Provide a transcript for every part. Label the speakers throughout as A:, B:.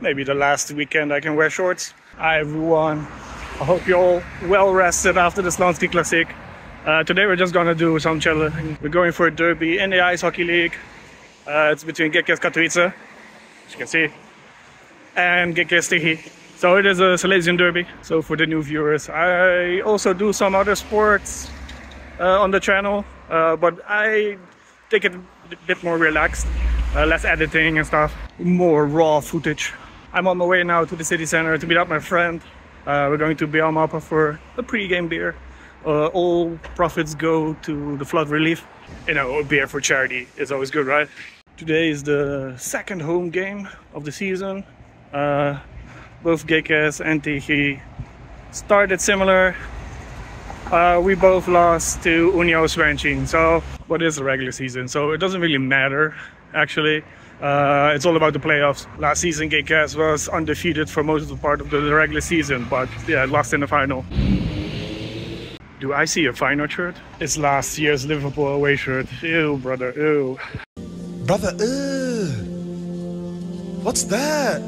A: maybe the last weekend I can wear shorts. Hi everyone. I hope you're all well rested after the Sloanski Classic. Uh, today we're just gonna do some chilling. We're going for a derby in the Ice Hockey League. Uh, it's between GKS Katowice, as you can see, and GKS Tychy. So it is a Silesian derby. So for the new viewers, I also do some other sports uh, on the channel, uh, but I take it a bit more relaxed, uh, less editing and stuff, more raw footage. I'm on my way now to the city center to meet up my friend. Uh, we're going to Bialmapa for a pre-game beer. Uh, all profits go to the flood relief. You know, a beer for charity is always good, right? Today is the second home game of the season. Uh, both GKS and Tychy started similar. Uh, we both lost to Union Swanshin, so what is the regular season? So it doesn't really matter, actually. Uh, it's all about the playoffs. Last season, GKS was undefeated for most of the part of the regular season, but yeah, lost in the final. Do I see a final shirt? It's last year's Liverpool away shirt. Ew, brother, ew.
B: Brother, ew. What's that?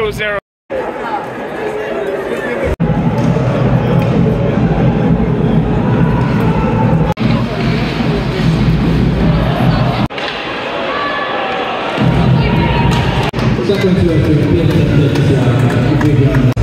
A: two zero. zero. tę pierwszą.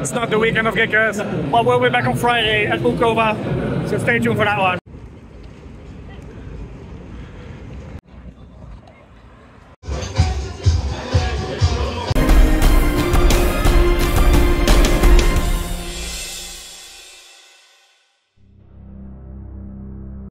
A: It's not the weekend of Geekers, but we'll be back on Friday at Bukowa, so stay tuned for that one.